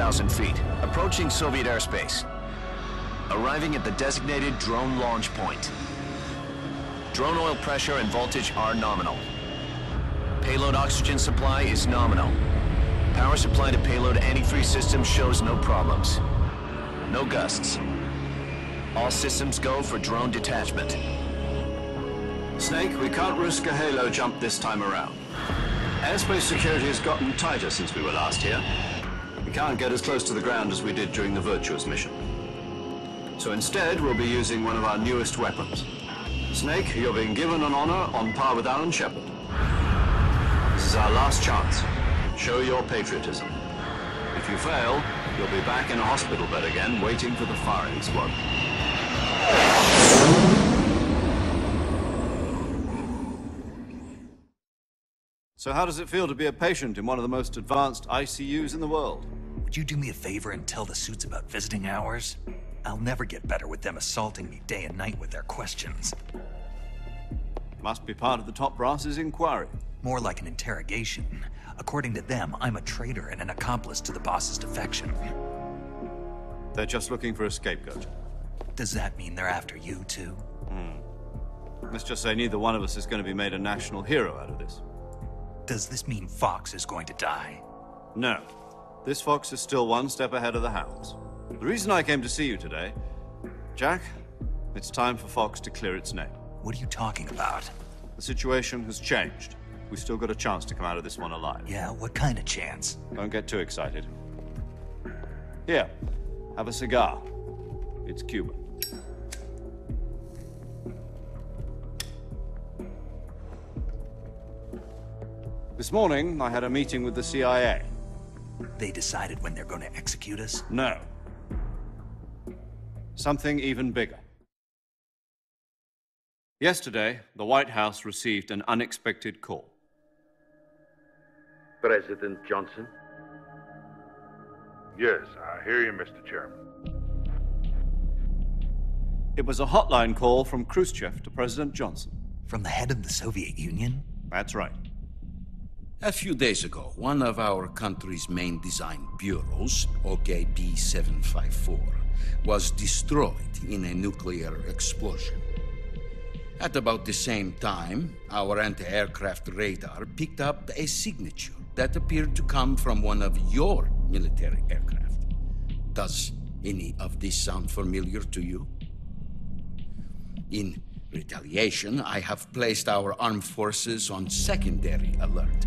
5,000 feet, approaching Soviet airspace. Arriving at the designated drone launch point. Drone oil pressure and voltage are nominal. Payload oxygen supply is nominal. Power supply to payload anti-freeze system shows no problems. No gusts. All systems go for drone detachment. Snake, we can't risk a halo jump this time around. Airspace security has gotten tighter since we were last here. We can't get as close to the ground as we did during the Virtuous mission. So instead, we'll be using one of our newest weapons. Snake, you're being given an honor on par with Alan Shepard. This is our last chance. Show your patriotism. If you fail, you'll be back in a hospital bed again, waiting for the firing squad. So how does it feel to be a patient in one of the most advanced ICUs in the world? Would you do me a favor and tell the suits about visiting hours? I'll never get better with them assaulting me day and night with their questions. Must be part of the top brass's inquiry. More like an interrogation. According to them, I'm a traitor and an accomplice to the boss's defection. They're just looking for a scapegoat. Does that mean they're after you, too? Hmm. Let's just say neither one of us is going to be made a national hero out of this. Does this mean Fox is going to die? No. This fox is still one step ahead of the hounds. The reason I came to see you today, Jack, it's time for Fox to clear its name. What are you talking about? The situation has changed. We've still got a chance to come out of this one alive. Yeah, what kind of chance? Don't get too excited. Here, have a cigar. It's Cuban. This morning, I had a meeting with the CIA. They decided when they're going to execute us? No. Something even bigger. Yesterday, the White House received an unexpected call. President Johnson? Yes, I hear you, Mr. Chairman. It was a hotline call from Khrushchev to President Johnson. From the head of the Soviet Union? That's right. A few days ago, one of our country's main design bureaus, OKB 754, was destroyed in a nuclear explosion. At about the same time, our anti aircraft radar picked up a signature that appeared to come from one of your military aircraft. Does any of this sound familiar to you? In retaliation, I have placed our armed forces on secondary alert.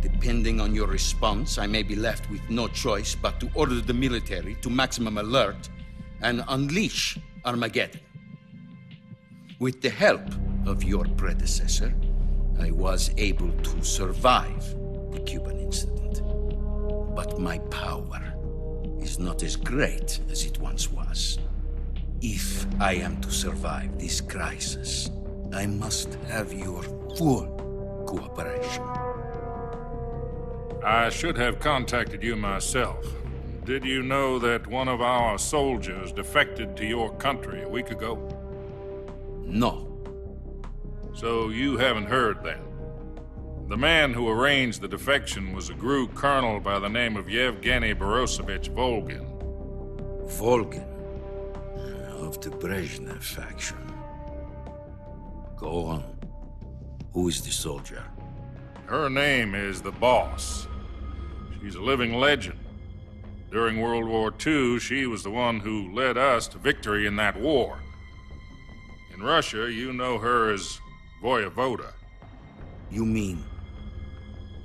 Depending on your response, I may be left with no choice but to order the military to maximum alert and unleash Armageddon. With the help of your predecessor, I was able to survive the Cuban incident. But my power is not as great as it once was. If I am to survive this crisis, I must have your full cooperation. I should have contacted you myself. Did you know that one of our soldiers defected to your country a week ago? No. So you haven't heard then. The man who arranged the defection was a GRU colonel by the name of Yevgeny Borisovich Volgin. Volgin of the Brezhnev faction. Go on. Who is the soldier? Her name is the Boss. She's a living legend. During World War II, she was the one who led us to victory in that war. In Russia, you know her as Voyevoda. You mean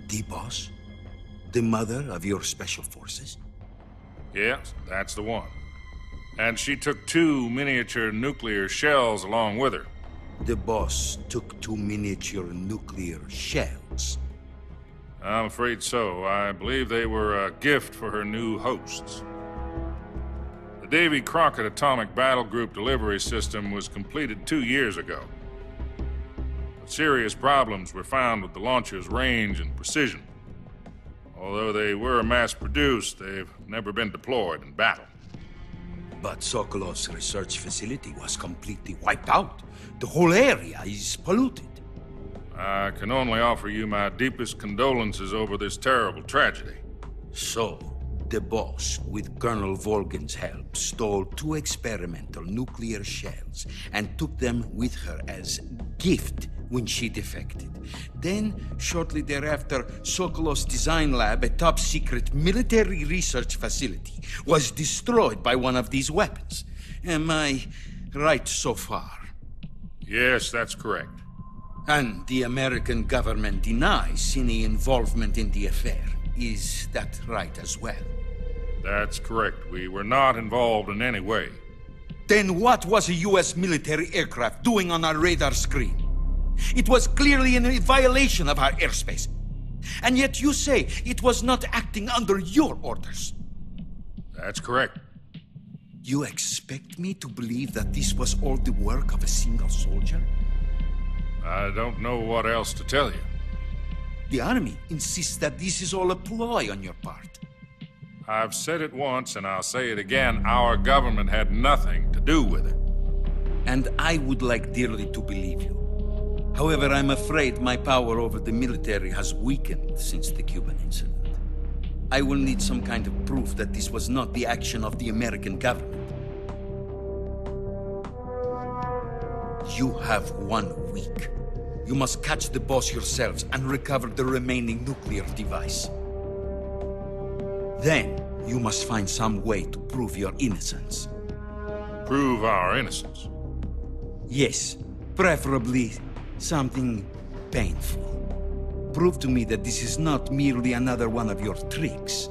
the boss? The mother of your special forces? Yes, that's the one. And she took two miniature nuclear shells along with her. The boss took two miniature nuclear shells. I'm afraid so. I believe they were a gift for her new hosts. The Davy Crockett Atomic Battle Group delivery system was completed two years ago. But serious problems were found with the launcher's range and precision. Although they were mass produced, they've never been deployed in battle. But Sokolov's research facility was completely wiped out. The whole area is polluted. I can only offer you my deepest condolences over this terrible tragedy. So, the boss, with Colonel Volgin's help, stole two experimental nuclear shells and took them with her as gift when she defected. Then, shortly thereafter, Sokolov's design lab, a top secret military research facility, was destroyed by one of these weapons. Am I right so far? Yes, that's correct. And the American government denies any involvement in the affair. Is that right as well? That's correct. We were not involved in any way. Then what was a U.S. military aircraft doing on our radar screen? It was clearly in violation of our airspace. And yet you say it was not acting under your orders. That's correct. You expect me to believe that this was all the work of a single soldier? I don't know what else to tell you. The army insists that this is all a ploy on your part. I've said it once and I'll say it again. Our government had nothing to do with it. And I would like dearly to believe you. However, I'm afraid my power over the military has weakened since the Cuban incident. I will need some kind of proof that this was not the action of the American government. You have one week. You must catch the boss yourselves and recover the remaining nuclear device. Then, you must find some way to prove your innocence. Prove our innocence? Yes, preferably something painful. Prove to me that this is not merely another one of your tricks.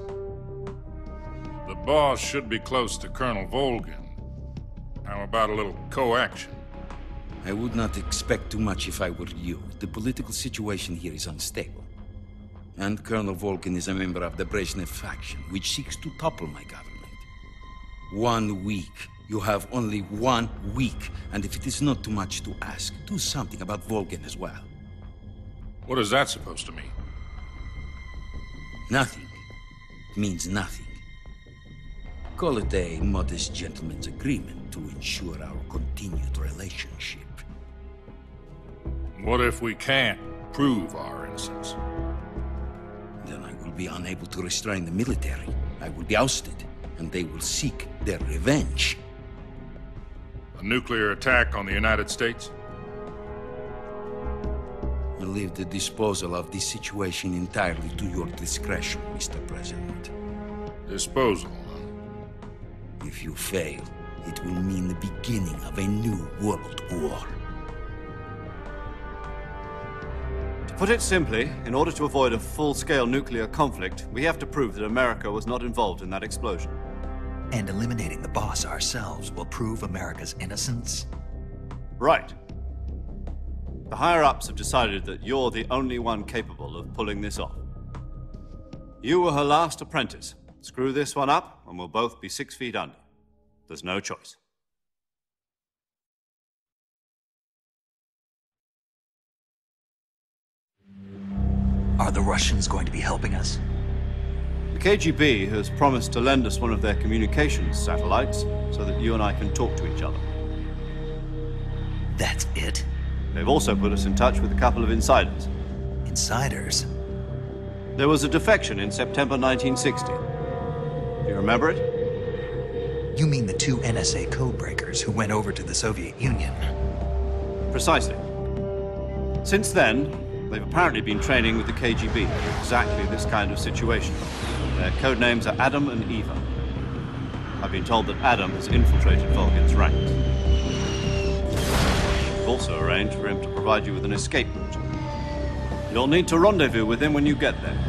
The boss should be close to Colonel Volgin. How about a little co-action? I would not expect too much if I were you. The political situation here is unstable. And Colonel Volgin is a member of the Brezhnev faction, which seeks to topple my government. One week. You have only one week, and if it is not too much to ask, do something about Volgin as well. What is that supposed to mean? Nothing. It means nothing. Call it a modest gentleman's agreement to ensure our continued relationship. What if we can't prove our innocence? Then I will be unable to restrain the military. I will be ousted, and they will seek their revenge. A nuclear attack on the United States? I leave the disposal of this situation entirely to your discretion, Mr. President. Disposal, huh? If you fail, it will mean the beginning of a new world war. Put it simply, in order to avoid a full-scale nuclear conflict, we have to prove that America was not involved in that explosion. And eliminating the boss ourselves will prove America's innocence? Right. The higher-ups have decided that you're the only one capable of pulling this off. You were her last apprentice. Screw this one up, and we'll both be six feet under. There's no choice. Are the Russians going to be helping us? The KGB has promised to lend us one of their communications satellites so that you and I can talk to each other. That's it? They've also put us in touch with a couple of insiders. Insiders? There was a defection in September 1960. Do you remember it? You mean the two NSA codebreakers who went over to the Soviet Union? Precisely. Since then, they've apparently been training with the KGB for exactly this kind of situation. Their code names are Adam and Eva. I've been told that Adam has infiltrated Volgin's ranks. I've also arranged for him to provide you with an escape route. You'll need to rendezvous with him when you get there.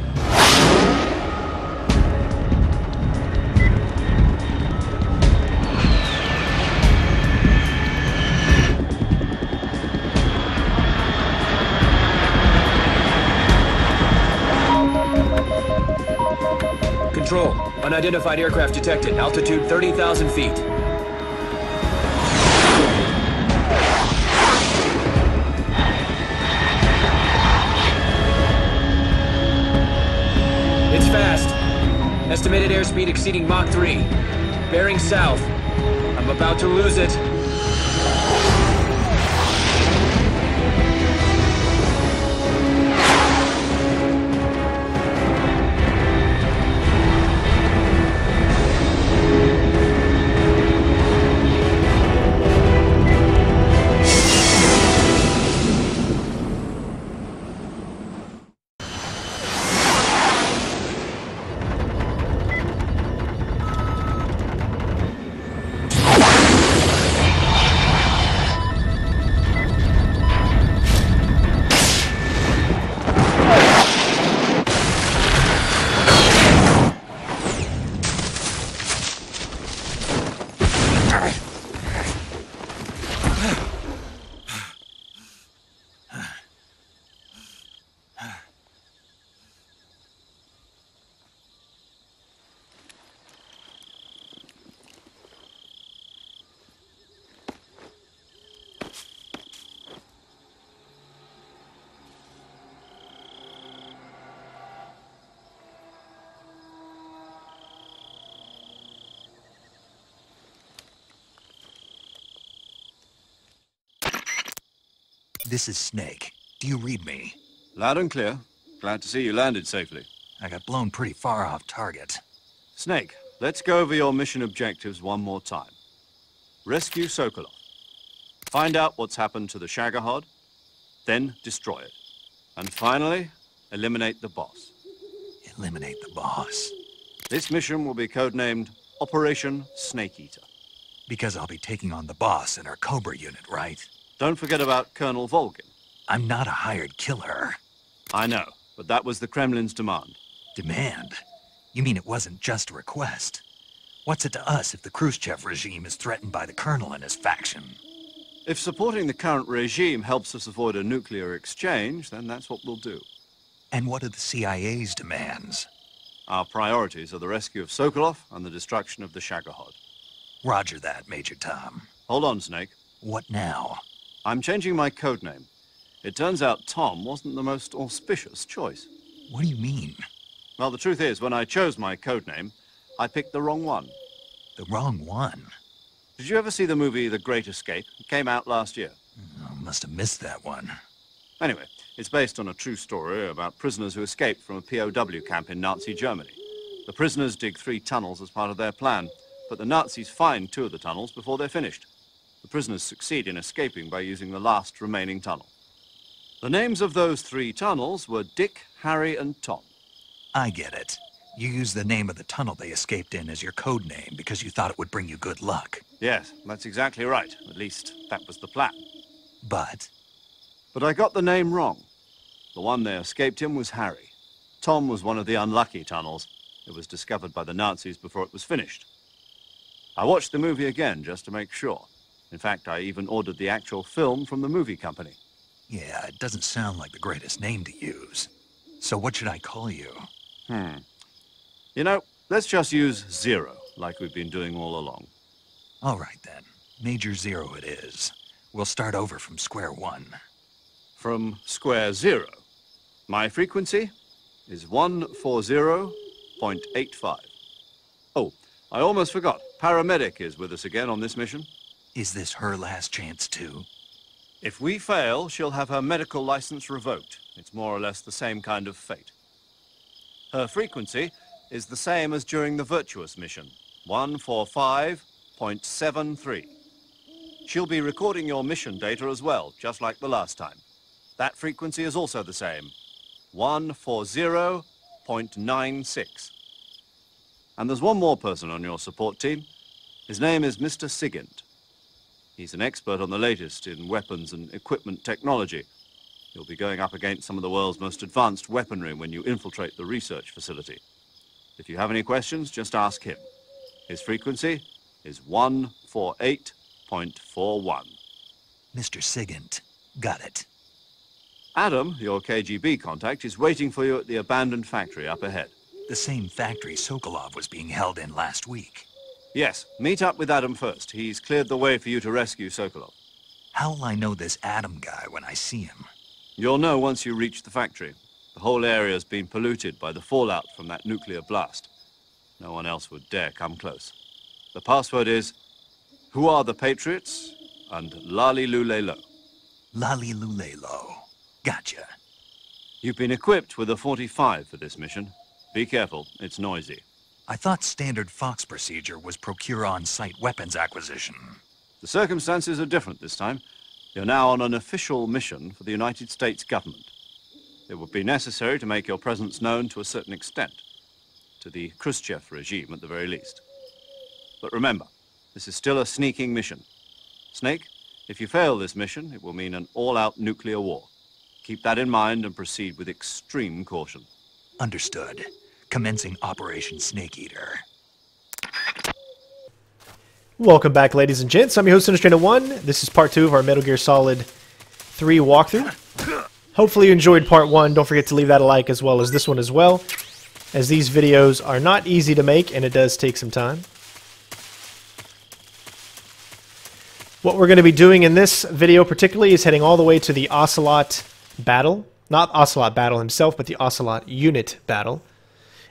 Control. Unidentified aircraft detected. Altitude 30,000 feet. It's fast. Estimated airspeed exceeding Mach 3. Bearing south. I'm about to lose it. This is Snake. Do you read me? Loud and clear. Glad to see you landed safely. I got blown pretty far off target. Snake, let's go over your mission objectives one more time. Rescue Sokolov. Find out what's happened to the Shagohod, then destroy it. And finally, eliminate the boss. Eliminate the boss. This mission will be codenamed Operation Snake Eater. Because I'll be taking on the boss in our Cobra unit, right? Don't forget about Colonel Volgin. I'm not a hired killer. I know, but that was the Kremlin's demand. Demand? You mean it wasn't just a request? What's it to us if the Khrushchev regime is threatened by the Colonel and his faction? If supporting the current regime helps us avoid a nuclear exchange, then that's what we'll do. And what are the CIA's demands? Our priorities are the rescue of Sokolov and the destruction of the Shagohod. Roger that, Major Tom. Hold on, Snake. What now? I'm changing my code name. It turns out Tom wasn't the most auspicious choice. What do you mean? Well, the truth is, when I chose my code name, I picked the wrong one. The wrong one? Did you ever see the movie The Great Escape? It came out last year. Oh, must have missed that one. Anyway, it's based on a true story about prisoners who escaped from a POW camp in Nazi Germany. The prisoners dig three tunnels as part of their plan, but the Nazis find two of the tunnels before they're finished. The prisoners succeed in escaping by using the last remaining tunnel. The names of those three tunnels were Dick, Harry, and Tom. I get it. You used the name of the tunnel they escaped in as your code name because you thought it would bring you good luck. Yes, that's exactly right. At least, that was the plan. But? But I got the name wrong. The one they escaped in was Harry. Tom was one of the unlucky tunnels. It was discovered by the Nazis before it was finished. I watched the movie again just to make sure. In fact, I even ordered the actual film from the movie company. Yeah, it doesn't sound like the greatest name to use. So what should I call you? Hmm. You know, let's just use Zero, like we've been doing all along. All right, then. Major Zero it is. We'll start over from square one. From square zero. My frequency is 140.85. Oh, I almost forgot. Paramedic is with us again on this mission. Is this her last chance, too? If we fail, she'll have her medical license revoked. It's more or less the same kind of fate. Her frequency is the same as during the Virtuous mission, 145.73. She'll be recording your mission data as well, just like the last time. That frequency is also the same, 140.96. And there's one more person on your support team. His name is Mr. Sigint. He's an expert on the latest in weapons and equipment technology. You'll be going up against some of the world's most advanced weaponry when you infiltrate the research facility. If you have any questions, just ask him. His frequency is 148.41. Mr. Sigint. Got it. Adam, your KGB contact, is waiting for you at the abandoned factory up ahead. The same factory Sokolov was being held in last week. Yes, meet up with Adam first. He's cleared the way for you to rescue Sokolov. How'll I know this Adam guy when I see him? You'll know once you reach the factory. The whole area's been polluted by the fallout from that nuclear blast. No one else would dare come close. The password is, Who are the Patriots? and Lali Lulelo. Lali Lulelo. Gotcha. You've been equipped with a 45 for this mission. Be careful, it's noisy. I thought standard Fox procedure was procure on-site weapons acquisition. The circumstances are different this time. You're now on an official mission for the United States government. It would be necessary to make your presence known to a certain extent, to the Khrushchev regime at the very least. But remember, this is still a sneaking mission. Snake, if you fail this mission, it will mean an all-out nuclear war. Keep that in mind and proceed with extreme caution. Understood. Commencing Operation Snake Eater. Welcome back, ladies and gents. I'm your host, Centerstrain One. This is part two of our Metal Gear Solid 3 walkthrough. Hopefully you enjoyed part one. Don't forget to leave that a like as well as this one as well, as these videos are not easy to make and it does take some time. What we're going to be doing in this video particularly is heading all the way to the Ocelot battle. Not Ocelot battle himself, but the Ocelot unit battle.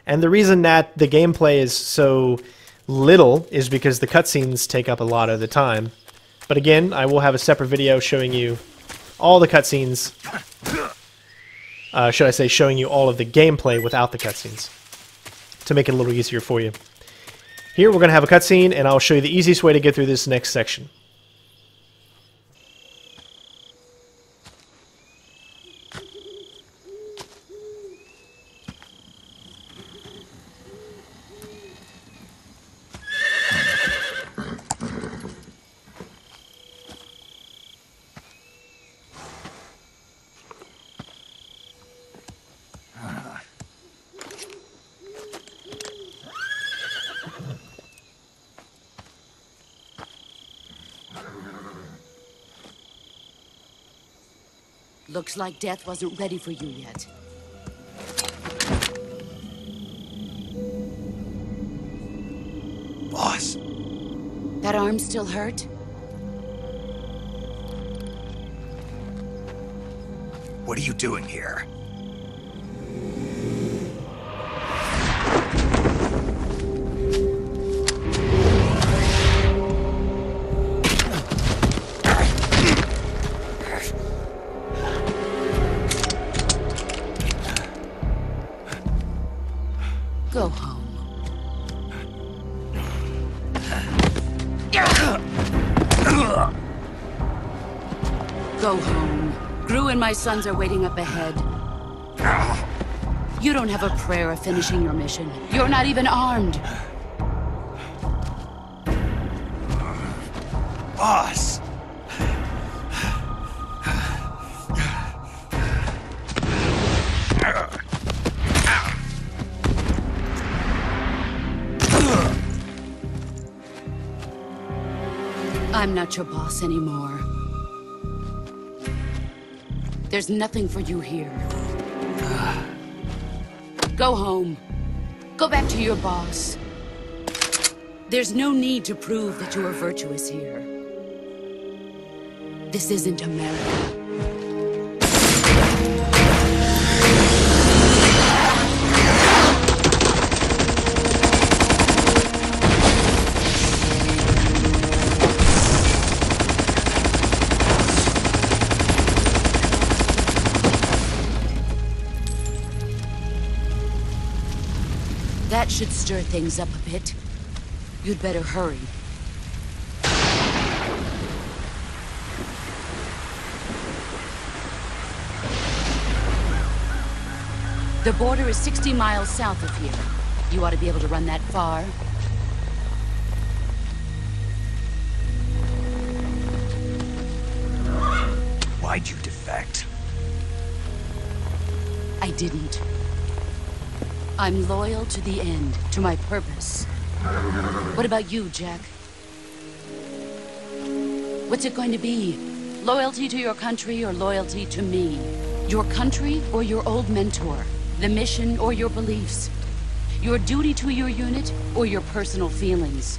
And the reason that the gameplay is so little is because the cutscenes take up a lot of the time. But again, I will have a separate video showing you all the cutscenes. Uh, should I say, showing you all of the gameplay without the cutscenes to make it a little easier for you. Here we're going to have a cutscene, and I'll show you the easiest way to get through this next section. Like death wasn't ready for you yet. Boss, That arm still hurt? what are you doing here? My sons are waiting up ahead. You don't have a prayer of finishing your mission. You're not even armed. Boss! I'm not your boss anymore. There's nothing for you here. Go home. Go back to your boss. There's no need to prove that you are virtuous here. This isn't America. Should stir things up a bit. You'd better hurry. The border is 60 miles south of here. You ought to be able to run that far. Why'd you defect? I didn't. I'm loyal to the end, to my purpose. What about you, Jack? What's it going to be? Loyalty to your country or loyalty to me? Your country or your old mentor? The mission or your beliefs? Your duty to your unit or your personal feelings?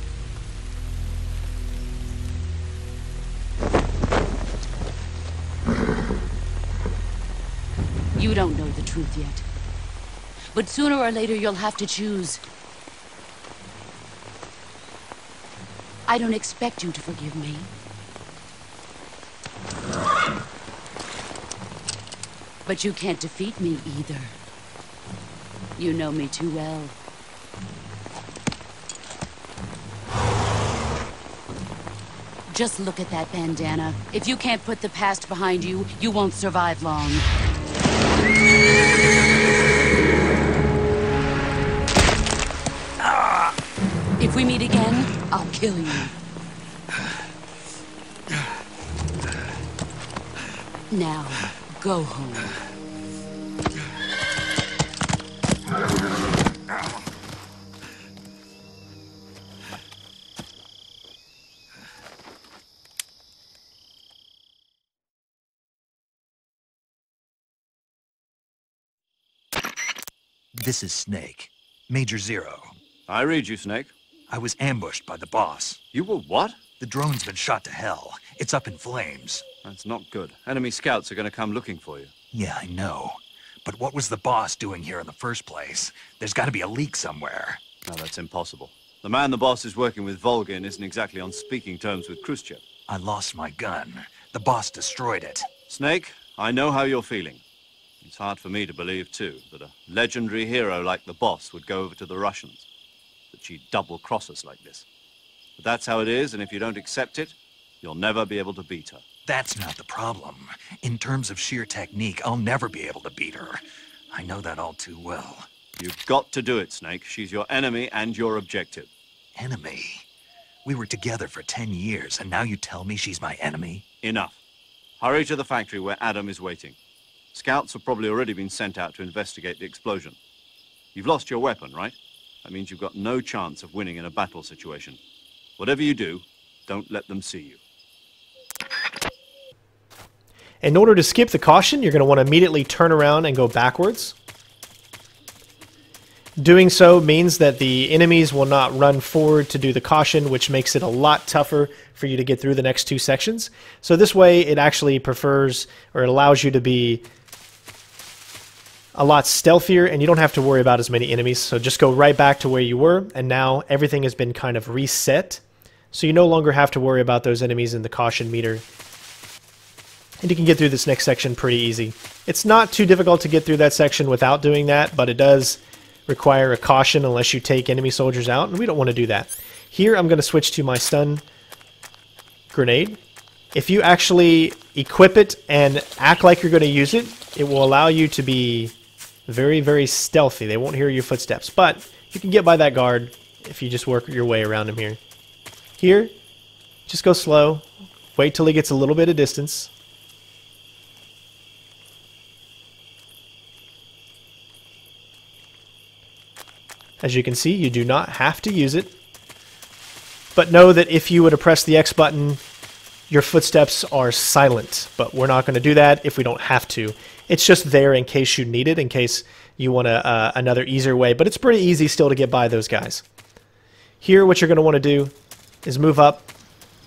You don't know the truth yet. But sooner or later, you'll have to choose. I don't expect you to forgive me. But you can't defeat me either. You know me too well. Just look at that bandana. If you can't put the past behind you, you won't survive long. We meet again, I'll kill you. Now, go home. This is Snake. Major Zero. I read you, Snake. I was ambushed by the boss. You were what? The drone's been shot to hell. It's up in flames. That's not good. Enemy scouts are going to come looking for you. Yeah, I know. But what was the boss doing here in the first place? There's got to be a leak somewhere. No, that's impossible. The man the boss is working with, Volgin, isn't exactly on speaking terms with Khrushchev. I lost my gun. The boss destroyed it. Snake, I know how you're feeling. It's hard for me to believe, too, that a legendary hero like the boss would go over to the Russians. That she'd double-cross us like this. But that's how it is, and if you don't accept it, you'll never be able to beat her. That's not the problem. In terms of sheer technique, I'll never be able to beat her. I know that all too well. You've got to do it, Snake. She's your enemy and your objective. Enemy? We were together for ten years, and now you tell me she's my enemy? Enough. Hurry to the factory where Adam is waiting. Scouts have probably already been sent out to investigate the explosion. You've lost your weapon, right? That means you've got no chance of winning in a battle situation. Whatever you do, don't let them see you. In order to skip the caution, you're going to want to immediately turn around and go backwards. Doing so means that the enemies will not run forward to do the caution, which makes it a lot tougher for you to get through the next two sections. So this way, it actually prefers, or it allows you to be a lot stealthier, and you don't have to worry about as many enemies. So just go right back to where you were, and now everything has been kind of reset. So you no longer have to worry about those enemies in the caution meter. And you can get through this next section pretty easy. It's not too difficult to get through that section without doing that, but it does require a caution unless you take enemy soldiers out, and we don't want to do that. Here I'm going to switch to my stun grenade. If you actually equip it and act like you're going to use it, it will allow you to be very, very stealthy. They won't hear your footsteps, but you can get by that guard if you just work your way around him here. Here, just go slow. Wait till he gets a little bit of distance. As you can see, you do not have to use it. But know that if you were to press the X button, your footsteps are silent. But we're not going to do that if we don't have to. It's just there in case you need it, in case you want a, uh, another easier way. But it's pretty easy still to get by those guys. Here, what you're going to want to do is move up.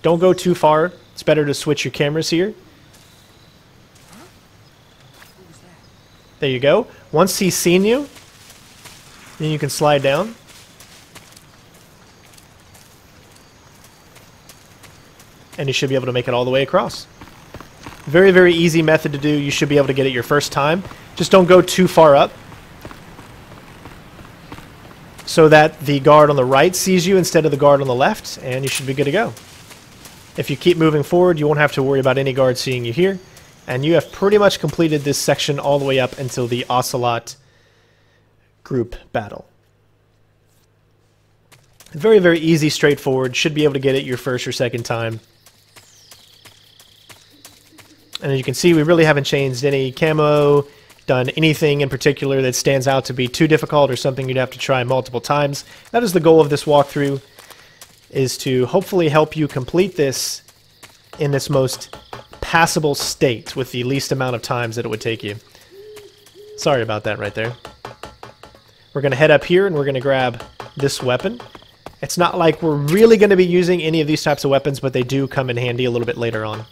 Don't go too far. It's better to switch your cameras here. There you go. Once he's seen you, then you can slide down. And you should be able to make it all the way across. Very, very easy method to do. You should be able to get it your first time. Just don't go too far up. So that the guard on the right sees you instead of the guard on the left, and you should be good to go. If you keep moving forward, you won't have to worry about any guard seeing you here. And you have pretty much completed this section all the way up until the Ocelot group battle. Very, very easy, straightforward. Should be able to get it your first or second time. And as you can see, we really haven't changed any camo, done anything in particular that stands out to be too difficult or something you'd have to try multiple times. That is the goal of this walkthrough, is to hopefully help you complete this in this most passable state with the least amount of times that it would take you. Sorry about that right there. We're going to head up here and we're going to grab this weapon. It's not like we're really going to be using any of these types of weapons, but they do come in handy a little bit later on.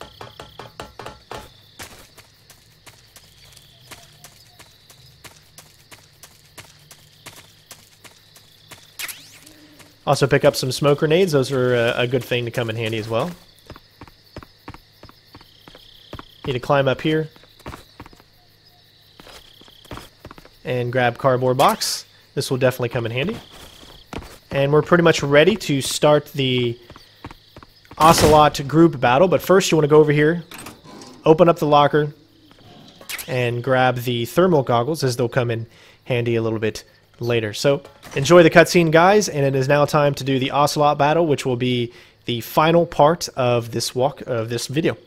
Also pick up some smoke grenades. Those are a, a good thing to come in handy as well. Need to climb up here. And grab cardboard box. This will definitely come in handy. And we're pretty much ready to start the Ocelot group battle. But first you want to go over here, open up the locker, and grab the thermal goggles as they'll come in handy a little bit later. So enjoy the cutscene, guys, and it is now time to do the Ocelot battle, which will be the final part of this walk of this video.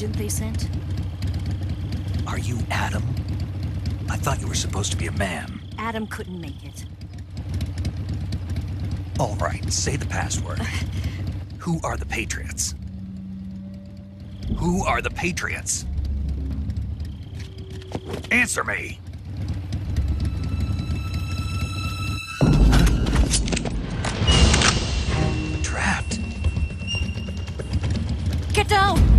Agent they sent? Are you Adam? I thought you were supposed to be a man. Adam couldn't make it. All right, say the password. Who are the Patriots? Who are the Patriots? Answer me! Trapped. Get down!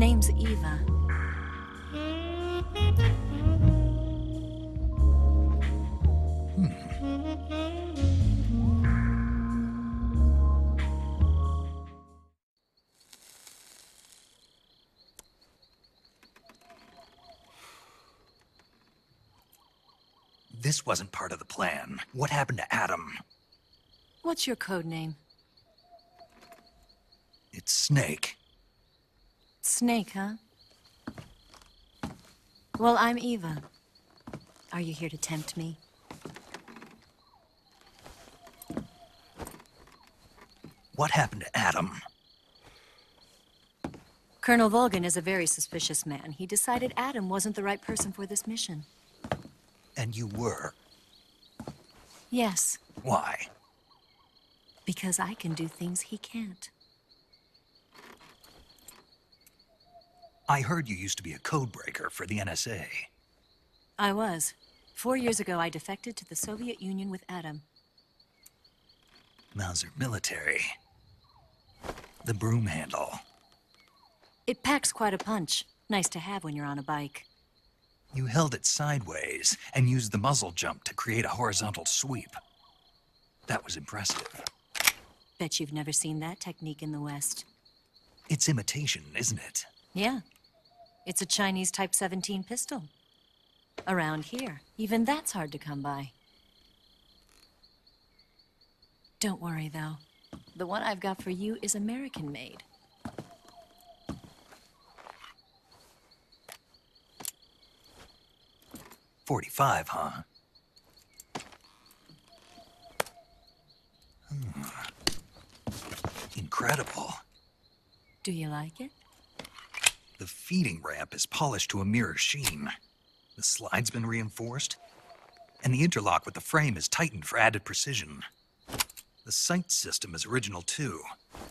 Name's Eva. Hmm. This wasn't part of the plan. What happened to Adam? What's your code name? It's Snake. Snake, huh? Well, I'm Eva. Are you here to tempt me? What happened to Adam? Colonel Volgin is a very suspicious man. He decided Adam wasn't the right person for this mission. And you were. Yes, Why? because I can do things he can't. I heard you used to be a codebreaker for the NSA. I was. Four years ago, I defected to the Soviet Union with Adam. Mauser military. The broom handle. It packs quite a punch. Nice to have when you're on a bike. You held it sideways and used the muzzle jump to create a horizontal sweep. That was impressive. Bet you've never seen that technique in the West. It's imitation, isn't it? Yeah. It's a Chinese Type 17 pistol. Around here, even that's hard to come by. Don't worry, though. The one I've got for you is American made. Forty-five, huh? Hmm. Incredible. Do you like it? The feeding ramp is polished to a mirror sheen. The slide's been reinforced, and the interlock with the frame is tightened for added precision. The sight system is original too.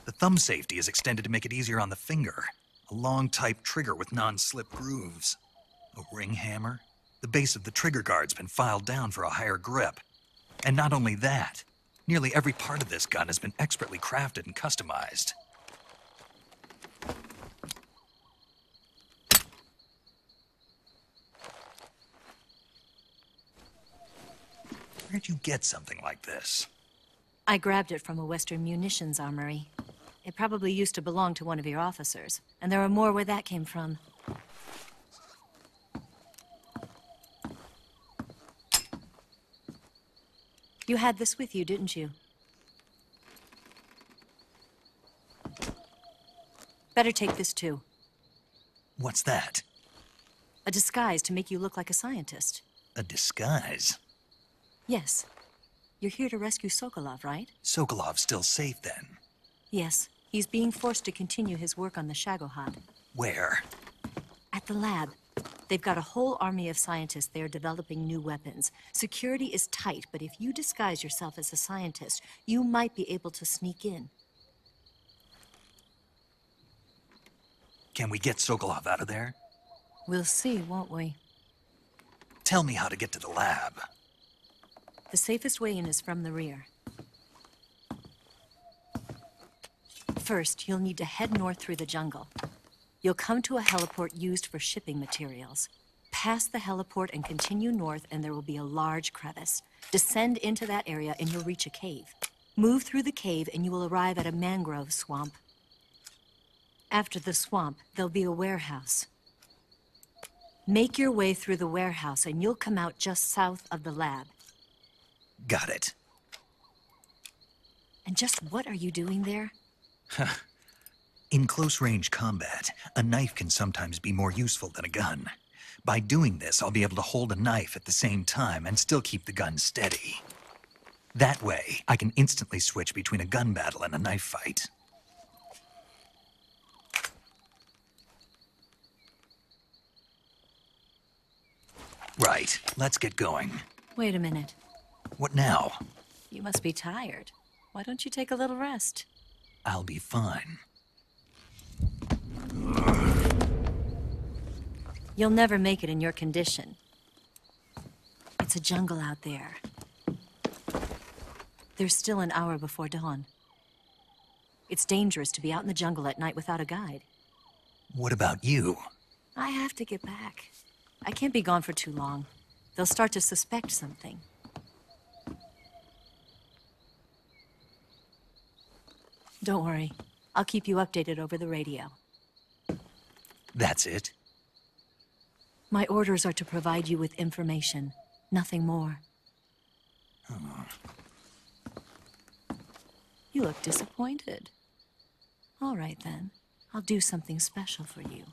The thumb safety is extended to make it easier on the finger. A long type trigger with non slip grooves. A ring hammer. The base of the trigger guard's been filed down for a higher grip. And not only that, nearly every part of this gun has been expertly crafted and customized. Where'd you get something like this? I grabbed it from a Western munitions armory. It probably used to belong to one of your officers, and there are more where that came from. You had this with you, didn't you? Better take this too. What's that? A disguise to make you look like a scientist. A disguise? Yes. You're here to rescue Sokolov, right? Sokolov's still safe then. Yes. He's being forced to continue his work on the Shagohod. Where? At the lab. They've got a whole army of scientists there developing new weapons. Security is tight, but if you disguise yourself as a scientist, you might be able to sneak in. Can we get Sokolov out of there? We'll see, won't we? Tell me how to get to the lab. The safest way in is from the rear. First, you'll need to head north through the jungle. You'll come to a heliport used for shipping materials. Pass the heliport and continue north, and there will be a large crevice. Descend into that area, and you'll reach a cave. Move through the cave, and you will arrive at a mangrove swamp. After the swamp, there'll be a warehouse. Make your way through the warehouse, and you'll come out just south of the lab. Got it. And just what are you doing there? In close range combat, a knife can sometimes be more useful than a gun. By doing this, I'll be able to hold a knife at the same time and still keep the gun steady. That way, I can instantly switch between a gun battle and a knife fight. Right, let's get going. Wait a minute. What now? You must be tired. Why don't you take a little rest? I'll be fine. You'll never make it in your condition. It's a jungle out there. There's still an hour before dawn. It's dangerous to be out in the jungle at night without a guide. What about you? I have to get back. I can't be gone for too long. They'll start to suspect something. Don't worry. I'll keep you updated over the radio. That's it? My orders are to provide you with information, nothing more. You look disappointed. All right then. I'll do something special for you.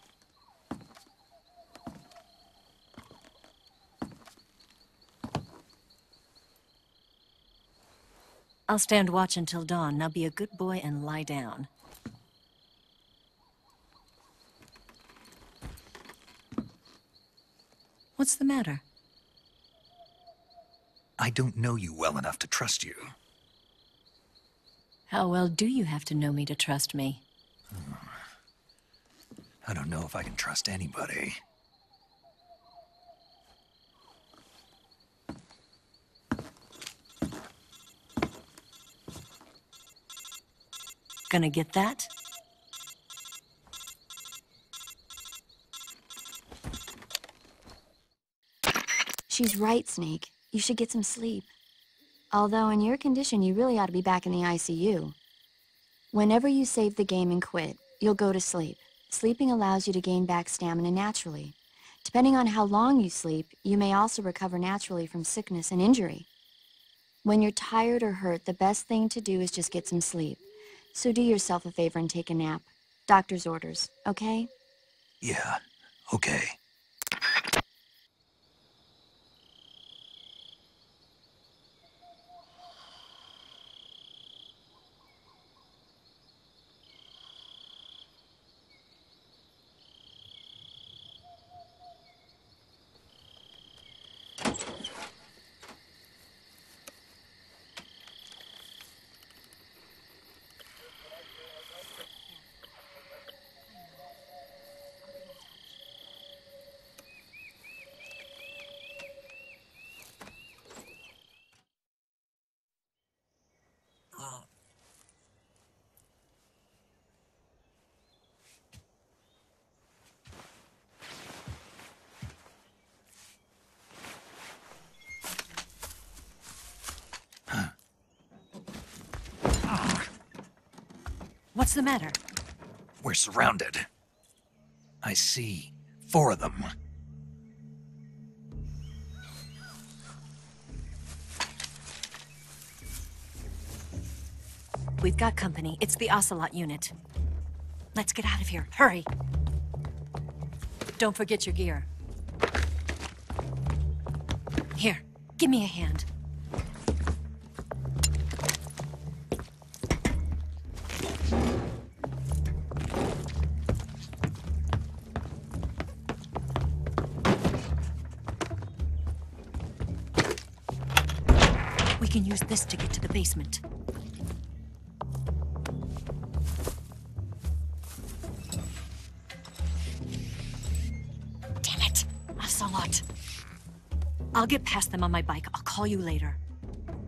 I'll stand watch until dawn. Now be a good boy and lie down. What's the matter? I don't know you well enough to trust you. How well do you have to know me to trust me? Hmm. I don't know if I can trust anybody. Gonna get that? She's right, Snake. You should get some sleep. Although, in your condition, you really ought to be back in the ICU. Whenever you save the game and quit, you'll go to sleep. Sleeping allows you to gain back stamina naturally. Depending on how long you sleep, you may also recover naturally from sickness and injury. When you're tired or hurt, the best thing to do is just get some sleep. So do yourself a favor and take a nap. Doctor's orders, okay? Yeah, okay. What's the matter? We're surrounded. I see. Four of them. We've got company. It's the Ocelot unit. Let's get out of here. Hurry. Don't forget your gear. Here, give me a hand. Use this to get to the basement. Damn it! Ocelot. I'll get past them on my bike. I'll call you later.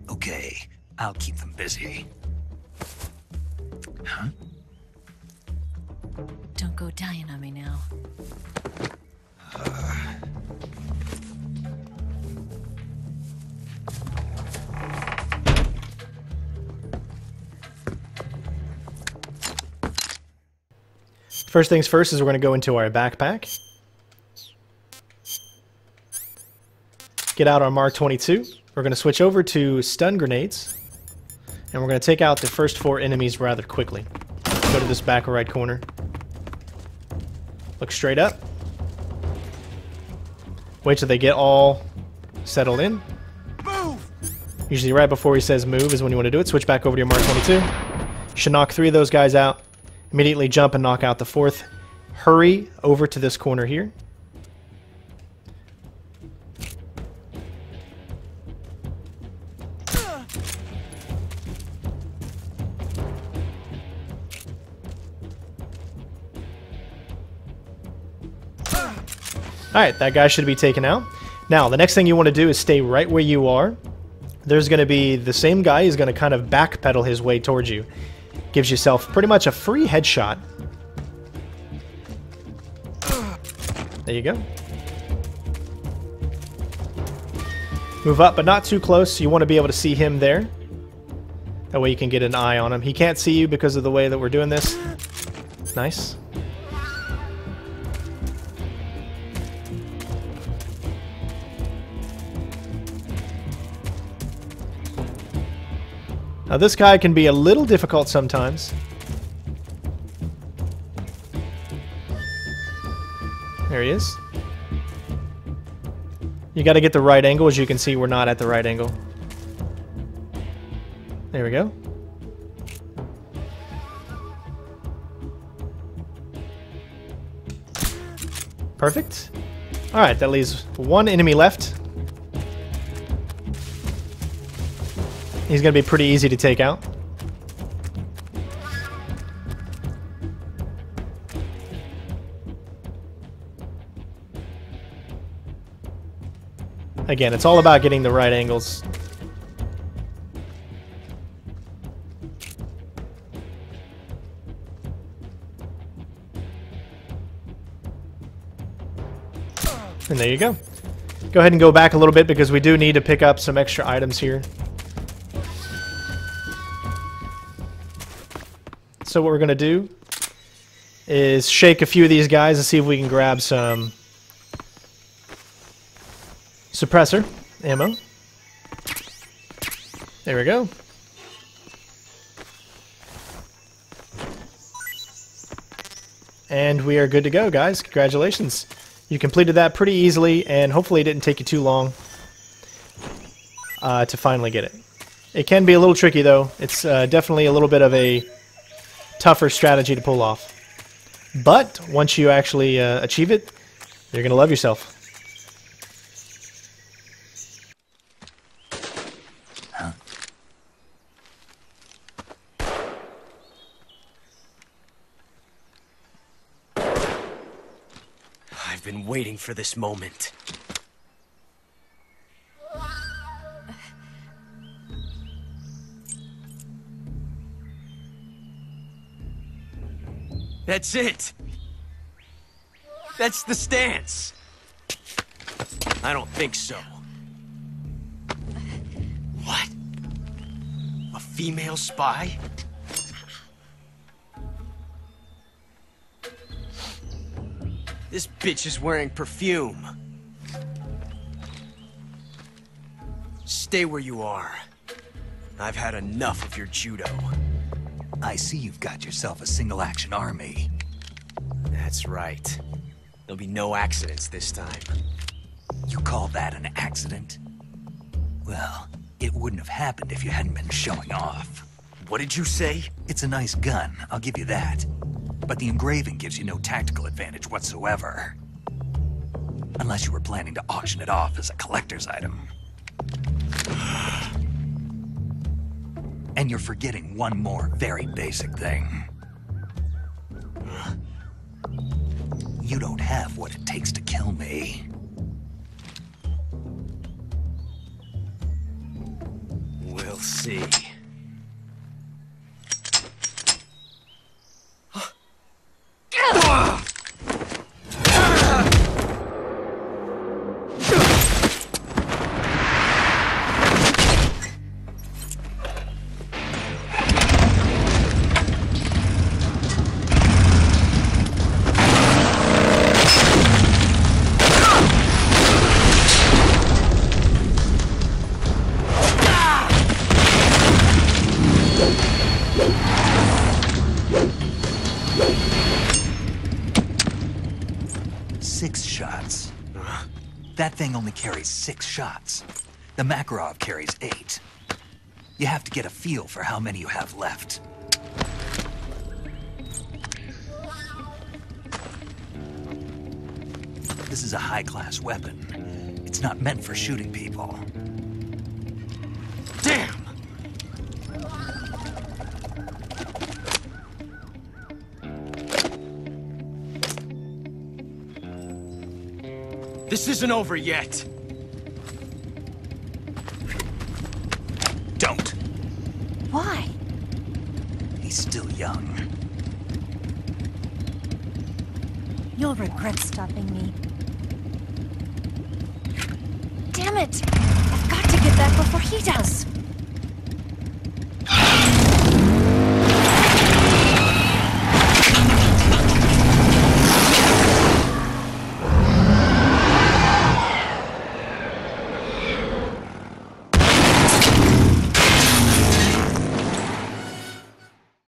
Okay, I'll keep them busy. Huh? Don't go dying on me now. Uh, First things first is we're going to go into our backpack. Get out our Mark 22. We're going to switch over to stun grenades. And we're going to take out the first four enemies rather quickly. Go to this back right corner. Look straight up. Wait till they get all settled in. Move! Usually right before he says move is when you want to do it. Switch back over to your Mark 22. Should knock three of those guys out. Immediately jump and knock out the fourth. Hurry over to this corner here. Alright, that guy should be taken out. Now, the next thing you want to do is stay right where you are. There's going to be the same guy is going to kind of backpedal his way towards you. Gives yourself pretty much a free headshot. There you go. Move up, but not too close. You want to be able to see him there. That way you can get an eye on him. He can't see you because of the way that we're doing this. Nice. Now this guy can be a little difficult sometimes. There he is. You gotta get the right angle. As you can see, we're not at the right angle. There we go. Perfect. Alright, that leaves one enemy left. He's going to be pretty easy to take out. Again, it's all about getting the right angles. And there you go. Go ahead and go back a little bit because we do need to pick up some extra items here. So what we're going to do is shake a few of these guys and see if we can grab some suppressor ammo. There we go. And we are good to go, guys. Congratulations. You completed that pretty easily, and hopefully it didn't take you too long uh, to finally get it. It can be a little tricky, though. It's uh, definitely a little bit of a tougher strategy to pull off. But once you actually uh, achieve it, you're going to love yourself. Huh? I've been waiting for this moment. That's it. That's the stance. I don't think so. What? A female spy? This bitch is wearing perfume. Stay where you are. I've had enough of your judo. I see you've got yourself a single-action army. That's right. There'll be no accidents this time. You call that an accident? Well, it wouldn't have happened if you hadn't been showing off. What did you say? It's a nice gun, I'll give you that. But the engraving gives you no tactical advantage whatsoever. Unless you were planning to auction it off as a collector's item. And you're forgetting one more very basic thing. You don't have what it takes to kill me. We'll see. That thing only carries six shots. The Makarov carries eight. You have to get a feel for how many you have left. This is a high-class weapon. It's not meant for shooting people. Damn! This isn't over yet. Don't! Why? He's still young. You'll regret stopping me.